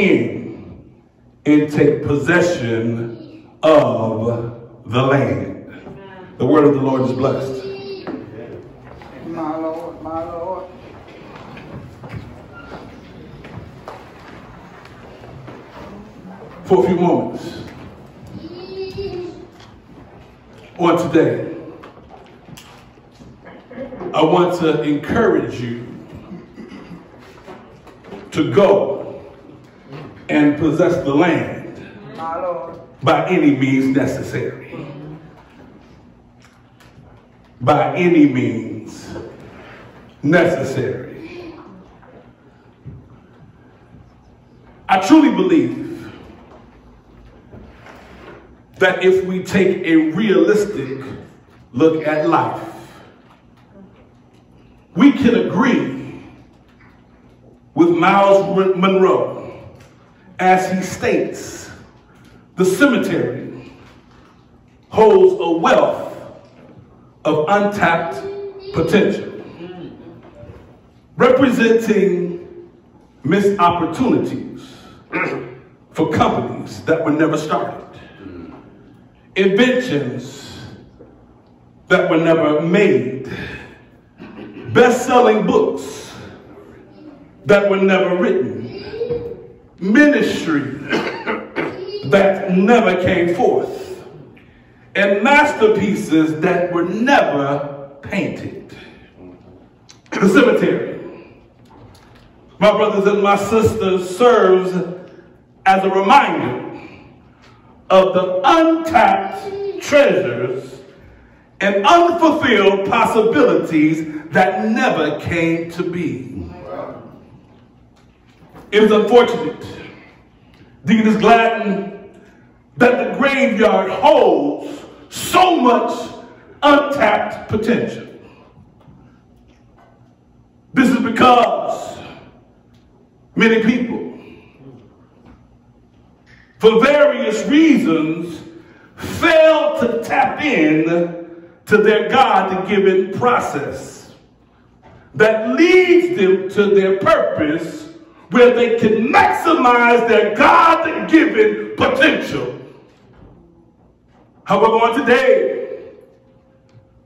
In and take possession of the land. The word of the Lord is blessed. My Lord, my Lord. For a few moments on today, I want to encourage you to go and possess the land by any means necessary. By any means necessary. I truly believe that if we take a realistic look at life, we can agree with Myles Munroe as he states the cemetery holds a wealth of untapped potential, representing missed opportunities for companies that were never started, inventions that were never made, best-selling books that were never written, ministry that never came forth, and masterpieces that were never painted. The cemetery, my brothers and my sisters, serves as a reminder of the untapped treasures and unfulfilled possibilities that never came to be. It is unfortunate, Dean Gladden, that the graveyard holds so much untapped potential. This is because many people, for various reasons, fail to tap in to their God-given process that leads them to their purpose where they can maximize their God-given potential. However, on today,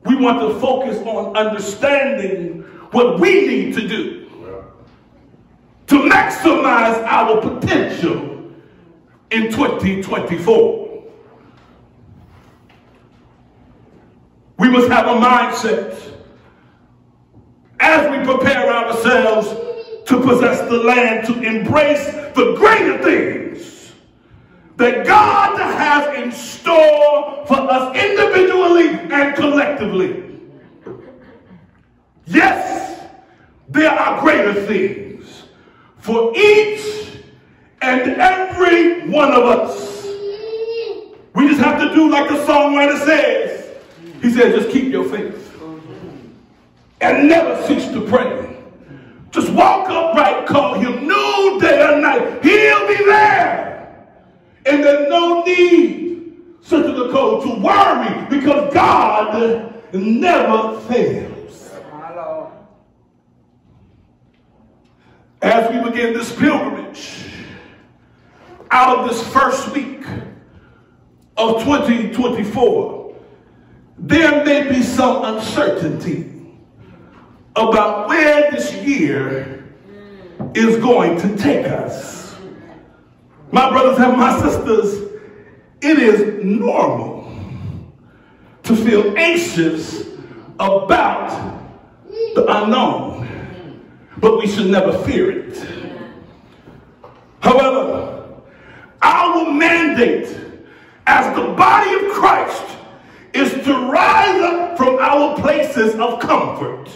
we want to focus on understanding what we need to do to maximize our potential in 2024. We must have a mindset as we prepare ourselves to possess the land, to embrace the greater things that God has in store for us individually and collectively. Yes, there are greater things for each and every one of us. We just have to do like the songwriter says. He says, just keep your faith and never cease to pray. Just walk upright, call him noon, day, or night. He'll be there. And there's no need, Sister Nicole, to worry because God never fails. Lord. As we begin this pilgrimage out of this first week of 2024, there may be some uncertainty about where this year is going to take us. My brothers and my sisters, it is normal to feel anxious about the unknown, but we should never fear it. However, our mandate as the body of Christ is to rise up from our places of comfort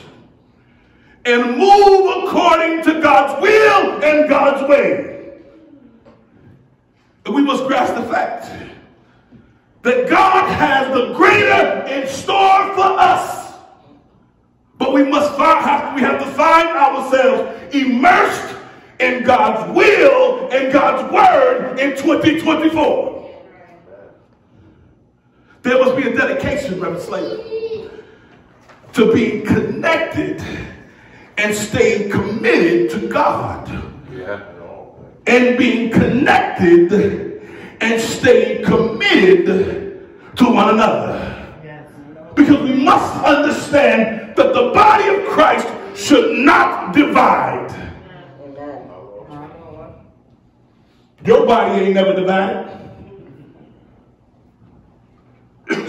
and move according to God's will and God's way. And we must grasp the fact that God has the greater in store for us. But we must find, have, we have to find ourselves immersed in God's will and God's word in 2024. There must be a dedication, Reverend Slater, to being connected and staying committed to God. Yeah. And being connected and staying committed to one another. Because we must understand that the body of Christ should not divide. Your body ain't never divided.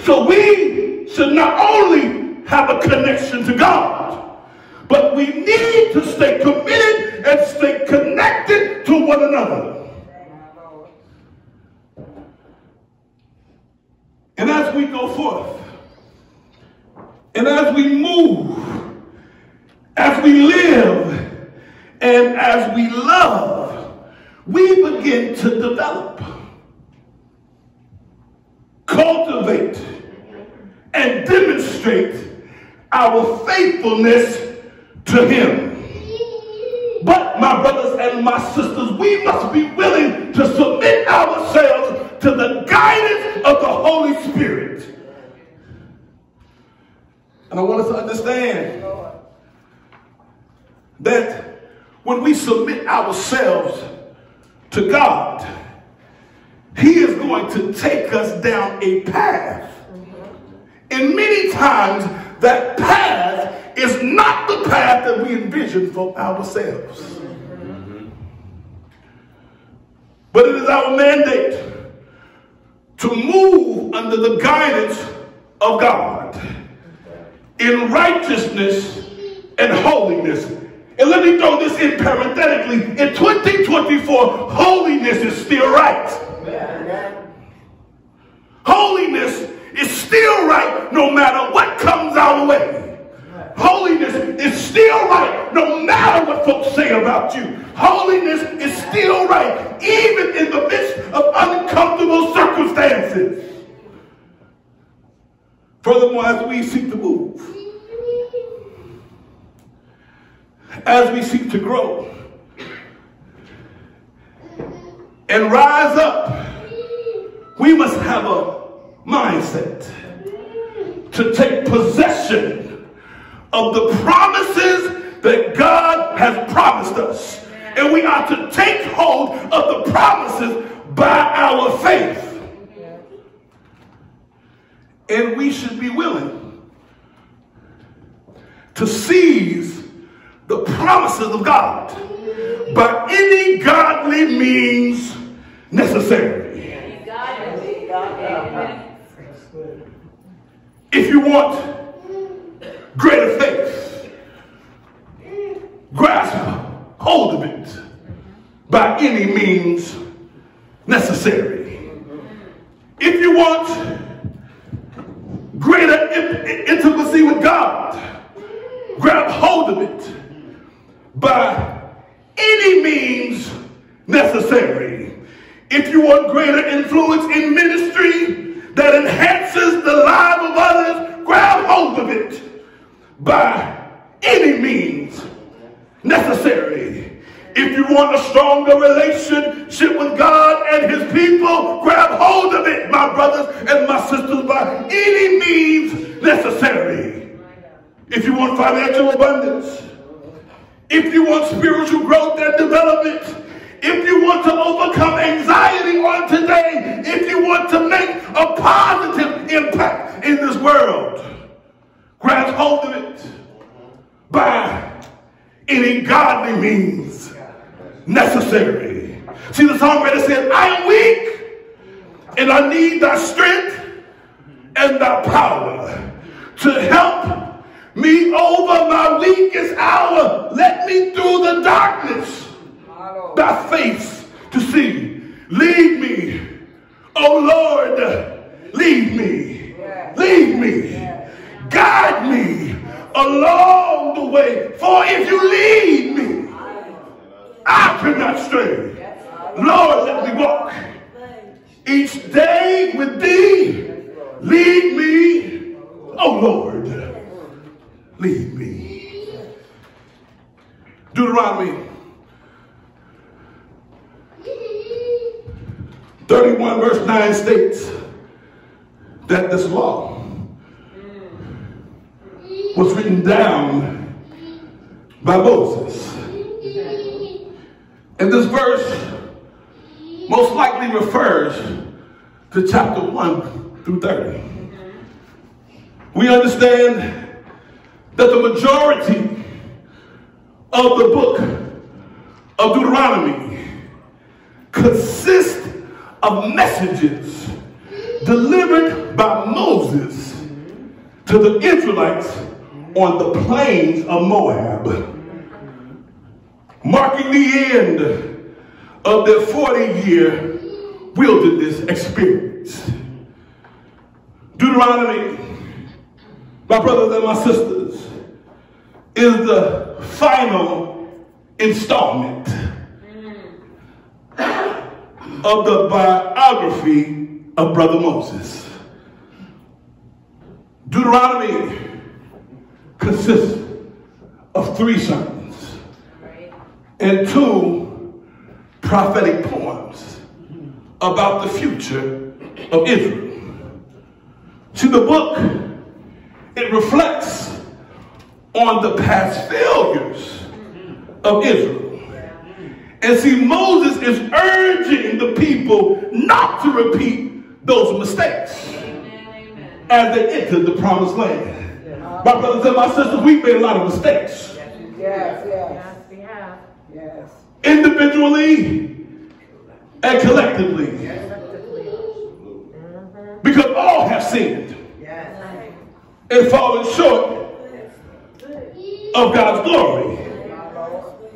So we should not only have a connection to God, but we need to stay committed and stay connected to one another. And as we go forth, and as we move, as we live, and as we love, we begin to develop, cultivate, and demonstrate our faithfulness to Him. But, my brothers and my sisters, we must be willing to submit ourselves to the guidance of the Holy Spirit. And I want us to understand that when we submit ourselves to God, He is going to take us down a path. And many times, that path is not the path that we envision for ourselves. But it is our mandate to move under the guidance of God in righteousness and holiness. And let me throw this in parenthetically. In 2024, holiness is still right. Holiness is still right no matter what comes our way. Holiness is still right no matter what folks say about you. Holiness is still right even in the midst of uncomfortable circumstances. Furthermore, as we seek to move, as we seek to grow and rise up, we must have a mindset to take possession of the promises that God has promised us. And we are to take hold of the promises by our faith. And we should be willing to seize the promises of God by any godly means necessary. If you want greater faith, grasp hold of it by any means necessary. If you want greater in- intimacy with God, grab hold of it by any means necessary. If you want greater influence in ministry that enhances the life of others, grab hold of it by any means necessary. If you want a stronger relationship with God and his people, grab hold of it, my brothers and my sisters, by any means necessary. If you want financial abundance, if you want spiritual growth and development, if you want to overcome anxiety on today, if you want to make a positive impact in this world, grab hold of it by any godly means necessary. See, the songwriter said, I am weak and I need thy strength and thy power to help me over my weakest hour. Let me through the darkness thy face to see. Lead me, oh Lord, lead me, lead me, guide me along the way. For if you lead me, I cannot stray. Lord, let me walk each day with thee. Lead me, oh Lord, lead me. Deuteronomy 31 verse 9 states that this law was written down by Moses. And this verse most likely refers to chapter 1 through 30. We understand that the majority of the book of Deuteronomy consists of messages delivered by Moses to the Israelites on the plains of Moab, marking the end of their 40 year wilderness experience. Deuteronomy, my brothers and my sisters, is the final installment of the biography of Brother Moses. Deuteronomy consists of three sermons and two prophetic poems about the future of Israel. To the book, it reflects on the past failures of Israel. And see, Moses is urging the people not to repeat those mistakes as they enter the promised land. My brothers and my sisters, we've made a lot of mistakes. Yes, yes, Yes, we have. yes. Individually and collectively. Collectively. Mhm. Because all have sinned Yes. and fallen short of God's glory.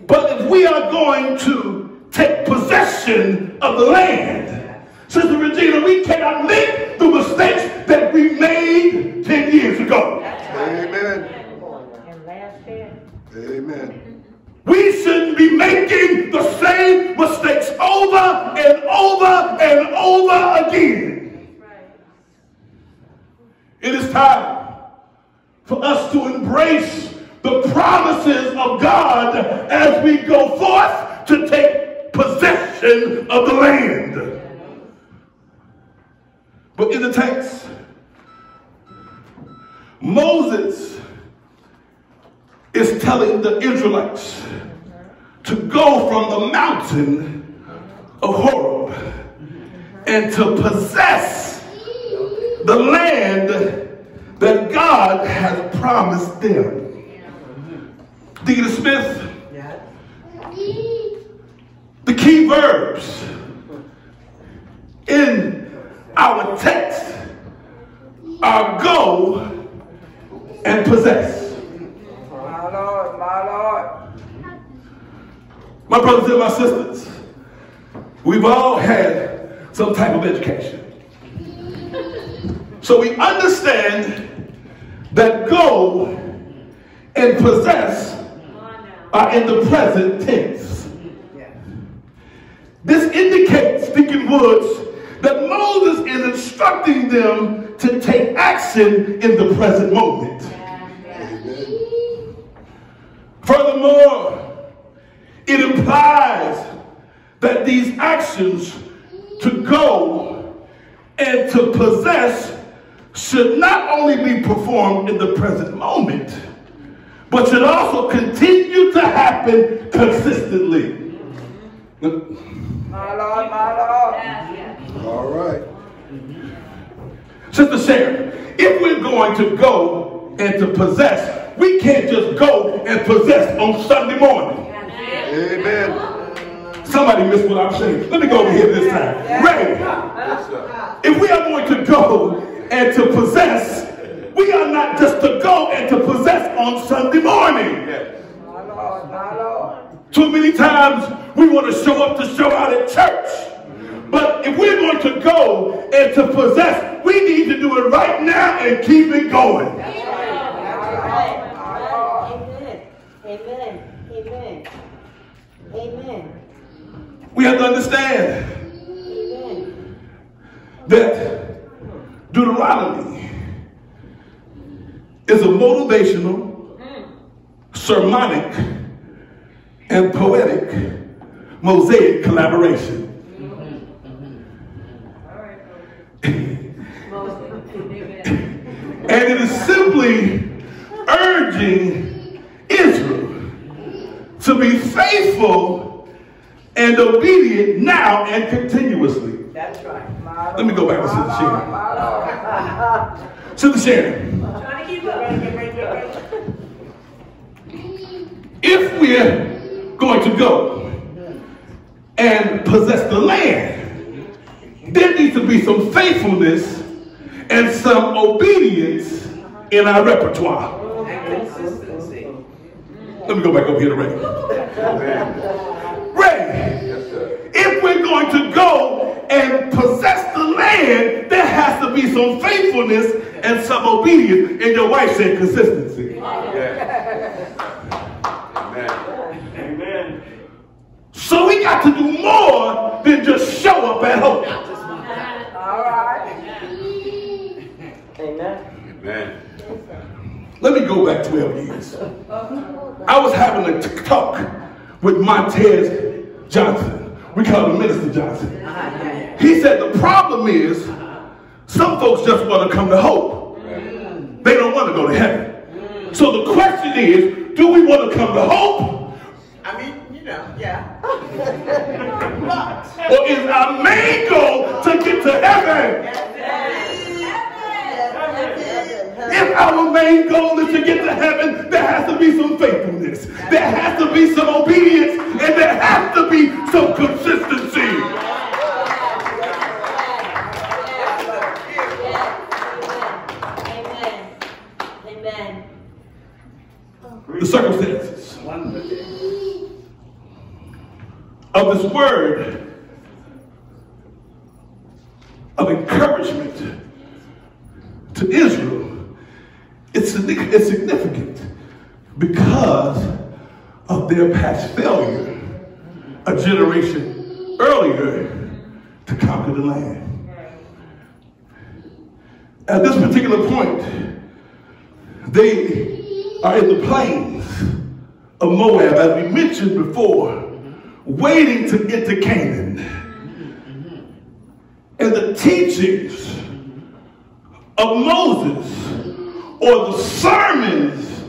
But if we are going to take possession of the land, Sister Regina, we cannot make the mistakes that we made 10 years ago. Amen. And last year, Amen. We shouldn't be making the same mistakes over and over and over again. It is time for us to embrace the promises of God as we go forth to take possession of the land. But in the text, Moses is telling the Israelites to go from the mountain of Horeb and to possess the land that God has promised them. Deacon Smith, Yes. the key verbs in our text are go and possess. My Lord, my Lord. My brothers and my sisters, we've all had some type of education. So we understand that go and possess are in the present tense. This indicates, Deacon Woods, that Moses is instructing them to take action in the present moment. Furthermore, it implies that these actions to go and to possess should not only be performed in the present moment, but should also continue to happen consistently. My Lord, my Lord. All right. Sister Sharon, if we're going to go and to possess, we can't just go and possess on Sunday morning. Amen. Somebody missed what I'm saying. Let me go over here this time. Sir. if we are going to go and to possess, we are not just to go and to possess on Sunday morning. Lord. Too many times we want to show up to show out at church. But if we're going to go and to possess, we need to do it right now and keep it going. Amen. Amen. Amen. Amen. We have to understand that Deuteronomy is a motivational, sermonic, and poetic mosaic collaboration. And it is simply urging Israel to be faithful and obedient now and continuously. That's right. Let me go back to Sister Sharon. Lord. Sister Sharon, Trying to keep up. If we're going to go and possess the land, there needs to be some faithfulness and some obedience in our repertoire. Let me go back over here to Ray. Ray, if we're going to go and possess the land, there has to be some faithfulness and some obedience. And your wife said consistency. Yes. Amen. Amen. So we got to do more than just show up at home. All right. Amen. Amen. Let me go back 12 years. I was having a t- talk with Montez Johnson. We call him Minister Johnson. He said the problem is some folks just want to come to hope. They don't want to go to heaven. So the question is, do we want to come to hope I mean, you know, yeah. or is our main goal to get to heaven? If our main goal is to get to heaven, there has to be some faithfulness. There has to be some obedience, and there has to be some consistency. Amen. Amen. The circumstances of this word of encouragement to Israel, it's it's significant because of their past failure a generation earlier to conquer the land. At this particular point, they are in the plains of Moab, as we mentioned before, waiting to enter Canaan. And the teachings of Moses, or the sermons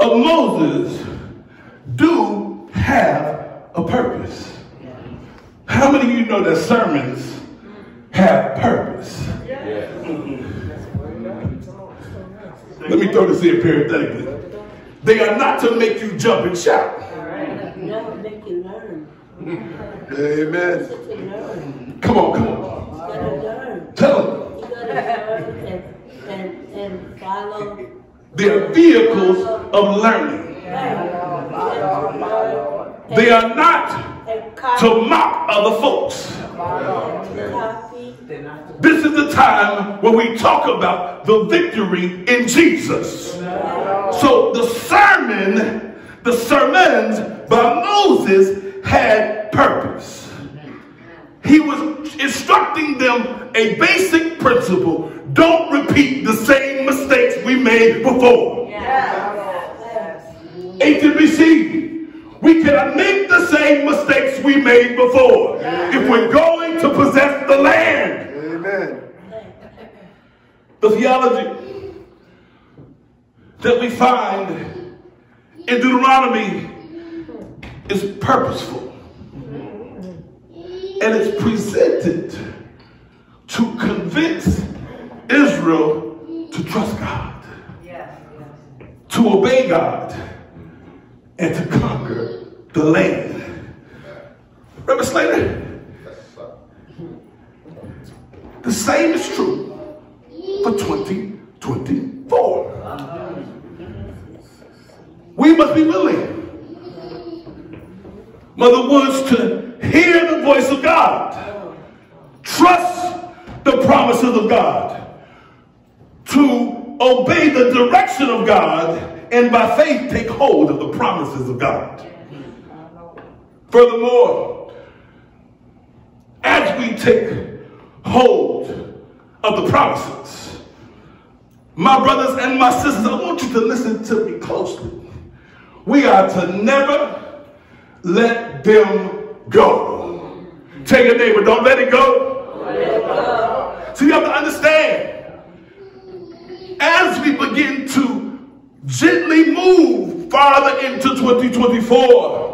of Moses, do have a purpose. How many of you know that sermons have purpose? Let me throw this in parenthetically. They are not to make you jump and shout. Never make you learn. Amen. Come on, come on. You gotta learn. Tell them. You gotta learn and, and, and follow. They are vehicles of learning. They are not to mock other folks. This is the time when we talk about the victory in Jesus. So the sermon, the sermons by Moses had purpose. He was instructing them a basic principle. Don't repeat the same mistakes we made before. HMBC, we cannot make the same mistakes we made before if we're going to possess the land. Amen. The theology that we find in Deuteronomy is purposeful and it's presented to convince Israel to trust God, to obey God, and to conquer the land. Reverend Slater? The same is true for 2024. We must be willing, Mother Woods, to hear the voice of God, trust the promises of God, to obey the direction of God, and by faith take hold of the promises of God. Furthermore, as we take hold of the promises, my brothers and my sisters, I want you to listen to me closely. We are to never let them go. Tell your neighbor, don't let it go. So you have to understand, as we begin to gently move farther into 2024,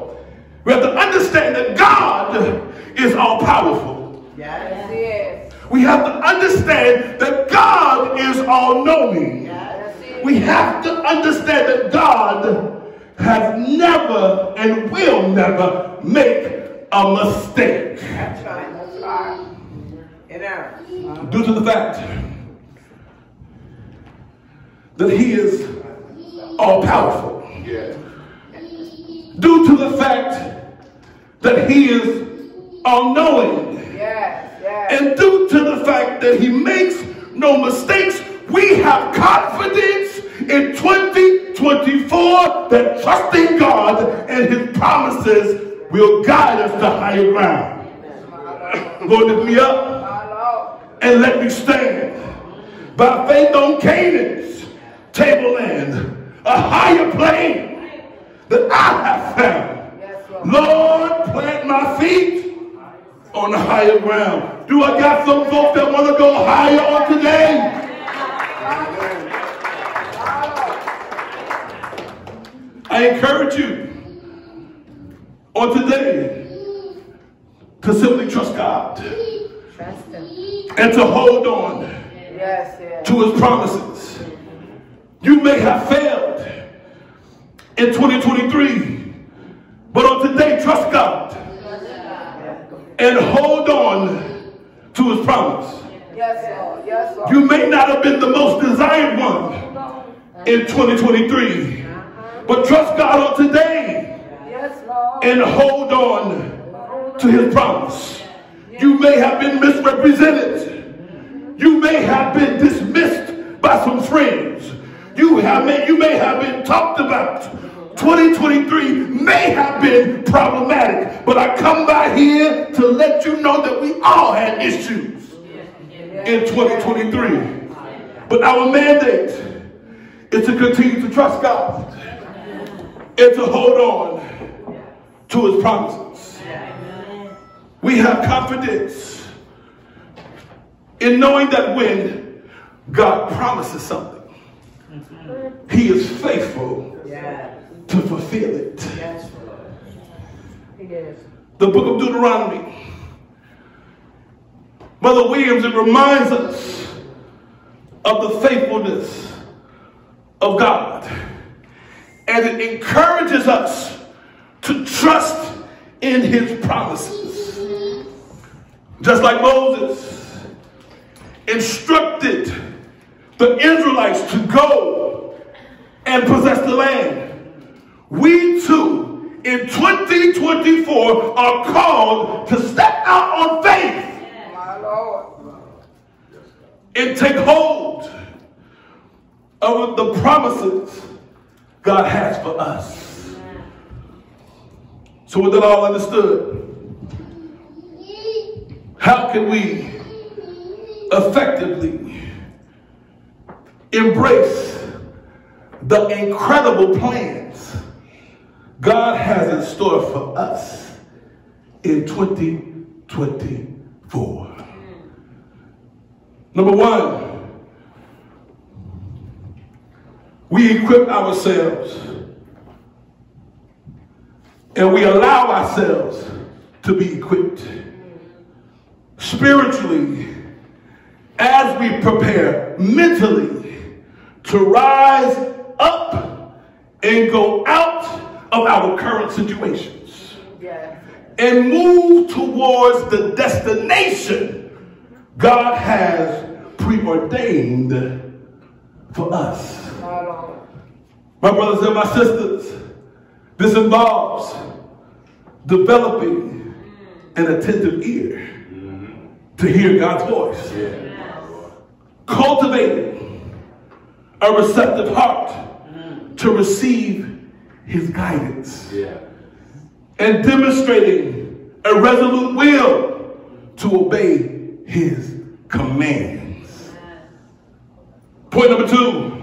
We have to understand that God is all powerful. Yes. Yes. We have to understand that God is all knowing. Yes. We have to understand that God has never and will never make a mistake. That's right. That's right. Due to the fact that He is all powerful. Yeah. Due to the fact that He is all knowing. Yes. Yes. And due to the fact that He makes no mistakes, we have confidence in 2024 that trusting God and His promises will guide us to higher ground. Lord, lift me up and let me stand by faith on Canaan's tableland, a higher plane that I have found. Lord. Lord, plant my feet on the higher ground. Do I got some folks that want to go higher on today? I encourage you on today to simply trust God Trust Him. and to hold on Yes. Yes. to his promises. You may have failed in 2023, but on today, trust God and hold on to his promise. Yes, Lord. Yes, Lord. You may not have been the most desired one in 2023, but trust God on today and hold on to his promise. You may have been misrepresented. You may have been dismissed by some friends. You have may, you may have been talked about. 2023 may have been problematic, but I come by here to let you know that we all had issues in 2023. But our mandate is to continue to trust God and to hold on to his promises. We have confidence in knowing that when God promises something, he is faithful to fulfill it. The book of Deuteronomy. Mother Williams, it reminds us of the faithfulness of God. And it encourages us to trust in his promises. Just like Moses instructed the Israelites to go and possess the land. We too, in 2024, are called to step out on faith and take hold of the promises God has for us. So with it all understood, how can we effectively embrace the incredible plans God has in store for us in 2024? Number one, we equip ourselves and we allow ourselves to be equipped spiritually as we prepare mentally to rise up and go out of our current situations Yes. and move towards the destination God has preordained for us. My brothers and my sisters, this involves developing an attentive ear to hear God's voice, cultivating a receptive heart to receive his guidance, and demonstrating a resolute will to obey his commands. Point number two,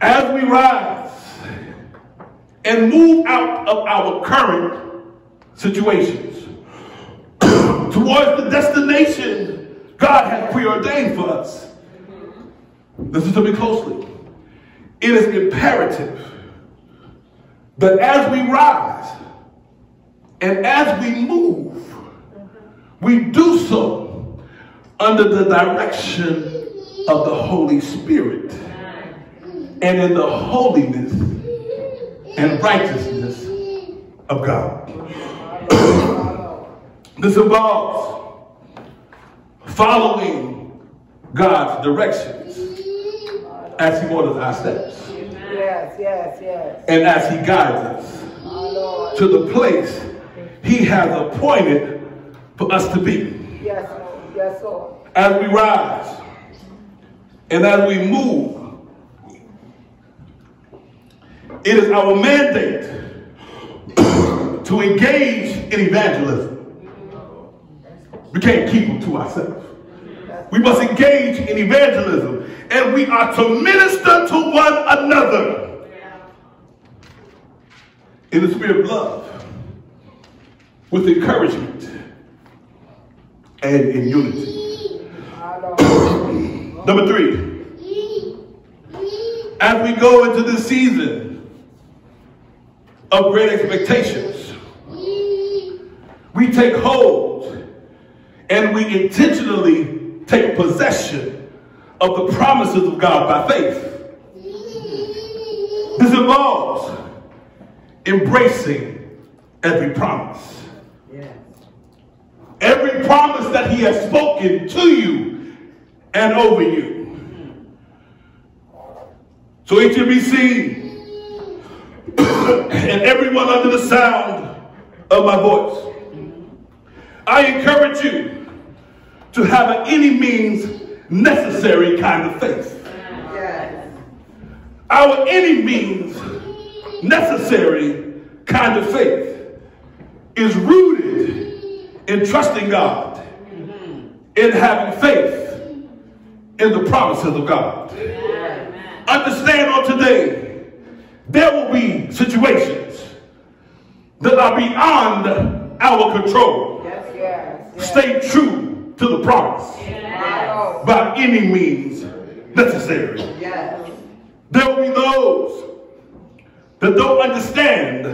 as we rise and move out of our current situations towards the destination God has preordained for us, listen to me closely. It is imperative that as we rise And as we move, we do so under the direction of the Holy Spirit and in the holiness and righteousness of God. this involves following God's directions as He orders our steps Yes, yes, yes. and as He guides us to the place He has appointed for us to be. Yes, Lord. Yes, Lord. As we rise and as we move, it is our mandate to engage in evangelism. We can't keep them to ourselves. We must engage in evangelism and we are to minister to one another in the spirit of love, with encouragement, and in unity. Number three, as we go into this season of great expectations, we take hold and we intentionally take possession of the promises of God by faith. This involves embracing every promise. Yes. Every promise that he has spoken to you and over you. So HMBC and everyone under the sound of my voice, I encourage you to have an any means necessary kind of faith. Our any means necessary kind of faith is rooted in trusting God, in having faith in the promises of God. Understand on today, there will be situations that are beyond our control. Yes, yes. yes. Stay true to the promise by any means necessary. Yes. There will be those that don't understand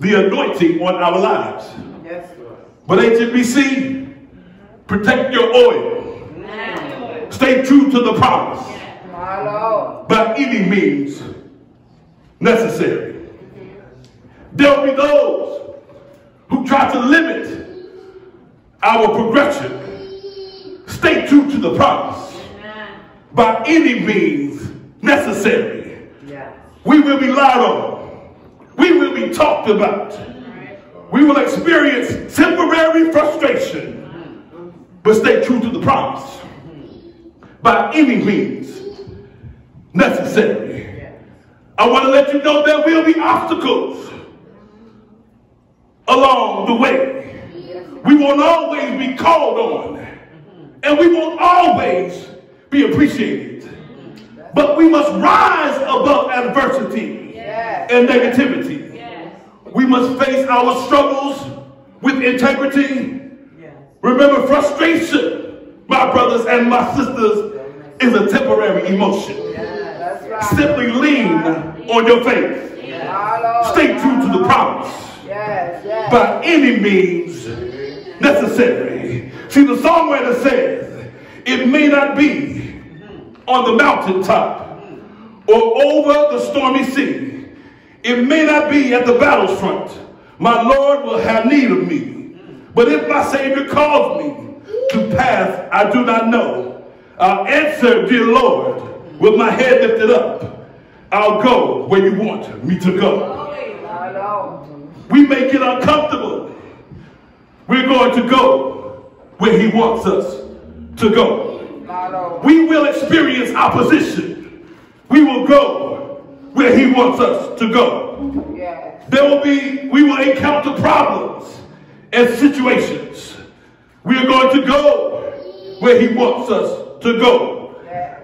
the anointing on our lives. But HMBC, protect your oil. Stay true to the promise by any means necessary. There will be those who try to limit our progression. Stay true to the promise by any means necessary. Yes. We will be lied on. We will be talked about. We will experience temporary frustration, mm-hmm. but stay true to the promise mm-hmm. by any means necessary. I want to let you know there will be obstacles along the way. We won't always be called on, and we won't always be appreciated. But we must rise above adversity Yes. and negativity. We must face our struggles with integrity. Yes. Remember, frustration, my brothers and my sisters, is a temporary emotion. Simply lean on your faith. Stay true to the promise by any means necessary. See, the songwriter says, it may not be on the mountaintop or over the stormy sea. It may not be at the battle's front. My Lord will have need of me. But if my Savior calls me to path I do not know, I'll answer, dear Lord, with my head lifted up. I'll go where you want me to go. We may get uncomfortable. We're going to go where he wants us to go. We will experience opposition. We will go where he wants us to go. There will be, we will encounter problems and situations. We are going to go where he wants us to go.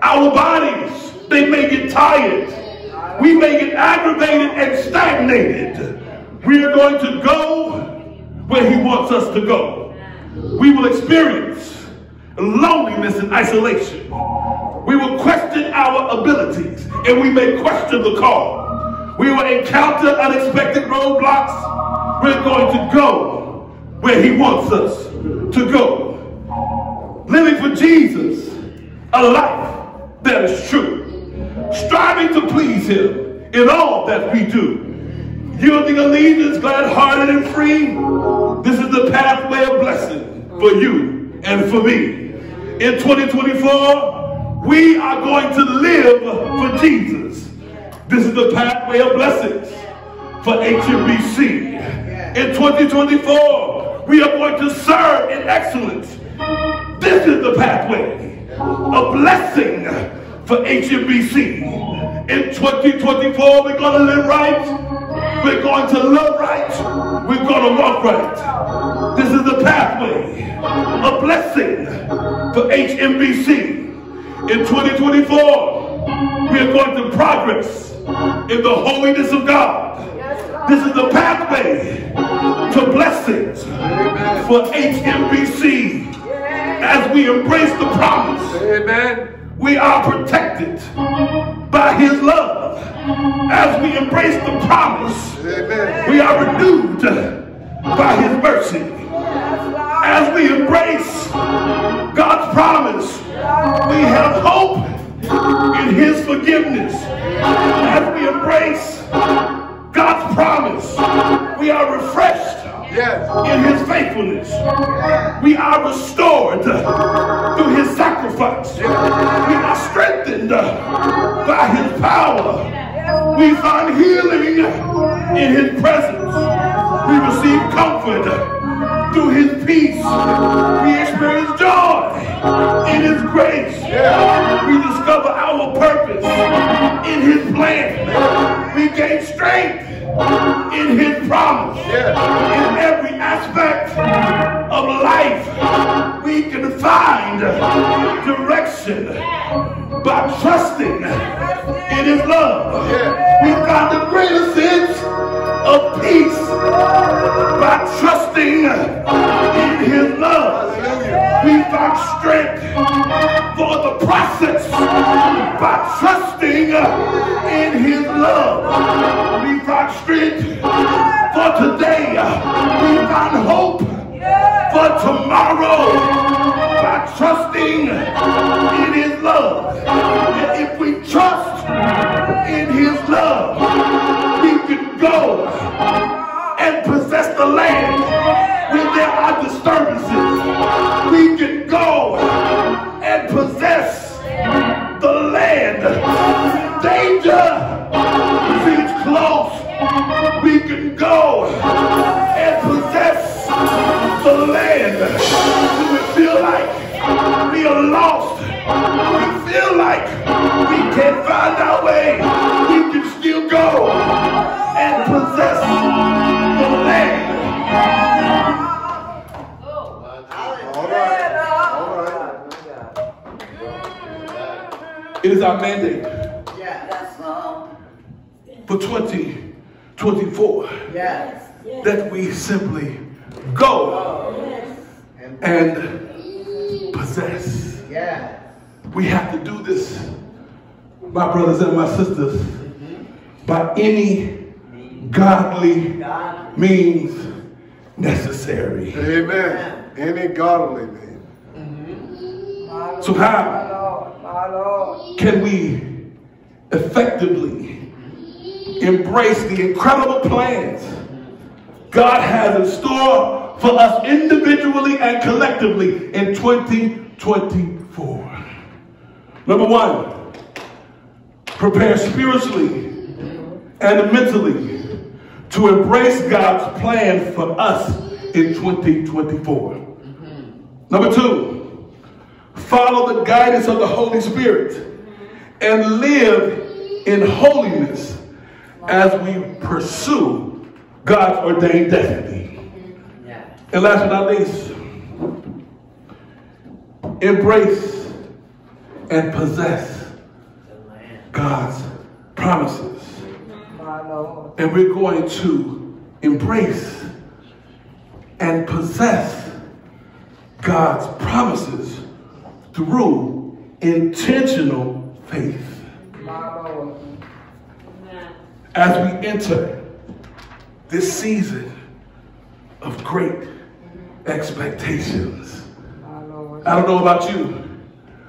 Our bodies, they may get tired. We may get aggravated and stagnated. We are going to go where he wants us to go. We will experience loneliness and isolation. We will question our abilities and we may question the call. We will encounter unexpected roadblocks. We're going to go where he wants us to go. Living for Jesus, a life that is true. Striving to please him in all that we do. Yielding allegiance, glad-hearted and free. This is the pathway of blessing for you and for me. In 2024, we are going to live for Jesus. This is the pathway of blessings for HMBC. In 2024, we are going to serve in excellence. This is the pathway of blessing for HMBC. In 2024, we're going to live right. We're going to love right. We're going to walk right. This is the pathway a blessing for HMBC. In 2024, we are going to progress in the holiness of God. This is the pathway to blessings for HMBC. As we embrace the promise, Amen. we are protected by his love. As we embrace the promise, Amen. we are renewed by his mercy. As we embrace God's promise, we have hope in his forgiveness. As we embrace God's promise, we are refreshed Yes. in his faithfulness. We are restored through his sacrifice. We are strengthened by his power. We find healing in his presence. We receive comfort through his peace. We experience joy in his grace. We discover our purpose in his plan. We gain strength in his promise. By trusting in his love. We find the greatest sense of peace by trusting in his love. We find strength for the process by trusting in his love. We find strength for today. We find hope for tomorrow by trusting in his love. And if we trust in his love, we can go and possess the land when there are disturbances. We can go and possess the land. Danger seems close. We can go is our mandate Yes. for 2024 Yes. that we simply go and possess. Yes. We have to do this, my brothers and my sisters, mm-hmm. by any godly God. means necessary. Amen. Any godly name. Mm-hmm. So how My Lord, my Lord. Can we effectively embrace the incredible plans God has in store for us individually and collectively in 2024? Number one, prepare spiritually and mentally to embrace God's plan for us in 2024. Number two, follow the guidance of the Holy Spirit and live in holiness as we pursue God's ordained destiny. And last but not least, embrace and possess God's promises. And we're going to embrace and possess God's promises through intentional faith. As we enter this season of great expectations. I don't know about you,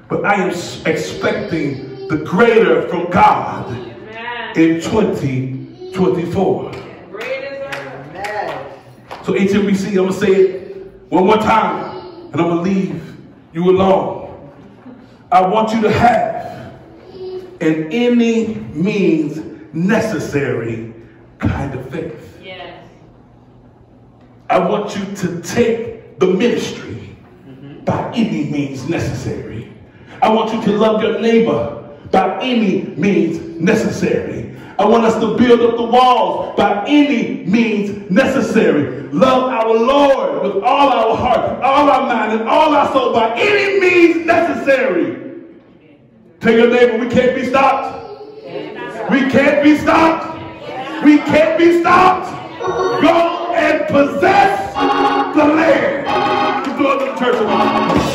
but I am expecting the greater from God in 2024. Great is her. So HMBC, I'm gonna say it one more time, and I'm gonna leave you alone. I want you to have an any means necessary kind of faith. Yes. I want you to take the ministry mm-hmm. by any means necessary. I want you to love your neighbor by any means necessary. I want us to build up the walls by any means necessary. Love our Lord with all our heart, all our mind, and all our soul by any means necessary. Tell your neighbor, we can't be stopped. We can't be stopped. We can't be stopped. Go and possess the land. Go to the church.